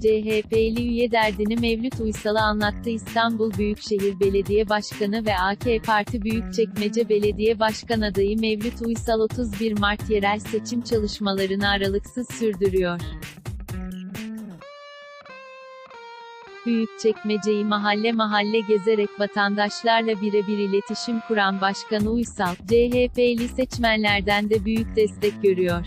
CHP'li üye derdini Mevlüt Uysal'a anlattı İstanbul Büyükşehir Belediye Başkanı ve AK Parti Büyükçekmece Belediye Başkan adayı Mevlüt Uysal 31 Mart yerel seçim çalışmalarını aralıksız sürdürüyor. Büyükçekmece'yi mahalle mahalle gezerek vatandaşlarla birebir iletişim kuran Başkan Uysal, CHP'li seçmenlerden de büyük destek görüyor.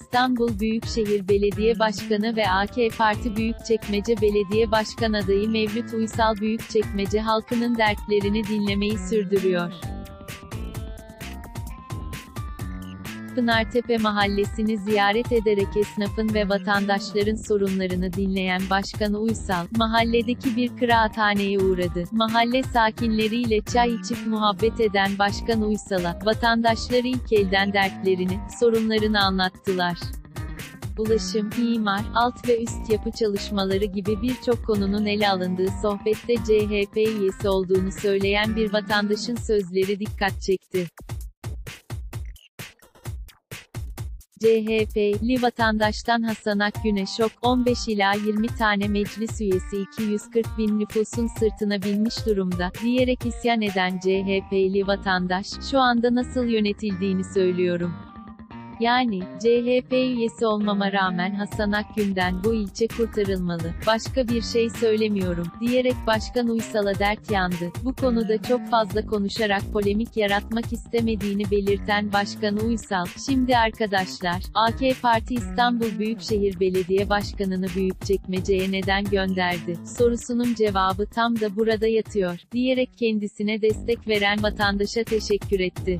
İstanbul Büyükşehir Belediye Başkanı ve AK Parti Büyükçekmece Belediye Başkan adayı Mevlüt Uysal Büyükçekmece halkının dertlerini dinlemeyi sürdürüyor. Pınartepe Mahallesi'ni ziyaret ederek esnafın ve vatandaşların sorunlarını dinleyen Başkan Uysal, mahalledeki bir kıraathaneye uğradı. Mahalle sakinleriyle çay içip muhabbet eden Başkan Uysal'a, vatandaşları ilk elden dertlerini, sorunlarını anlattılar ulaşım, imar, alt ve üst yapı çalışmaları gibi birçok konunun ele alındığı sohbette CHP üyesi olduğunu söyleyen bir vatandaşın sözleri dikkat çekti. CHP'li vatandaştan Hasan Akgün'e şok, 15 ila 20 tane meclis üyesi 240 bin nüfusun sırtına binmiş durumda, diyerek isyan eden CHP'li vatandaş, şu anda nasıl yönetildiğini söylüyorum. Yani, CHP üyesi olmama rağmen Hasan Akgün'den bu ilçe kurtarılmalı, başka bir şey söylemiyorum, diyerek Başkan Uysal'a dert yandı. Bu konuda çok fazla konuşarak polemik yaratmak istemediğini belirten Başkan Uysal, şimdi arkadaşlar, AK Parti İstanbul Büyükşehir Belediye Başkanı'nı Büyükçekmece'ye neden gönderdi, sorusunun cevabı tam da burada yatıyor, diyerek kendisine destek veren vatandaşa teşekkür etti.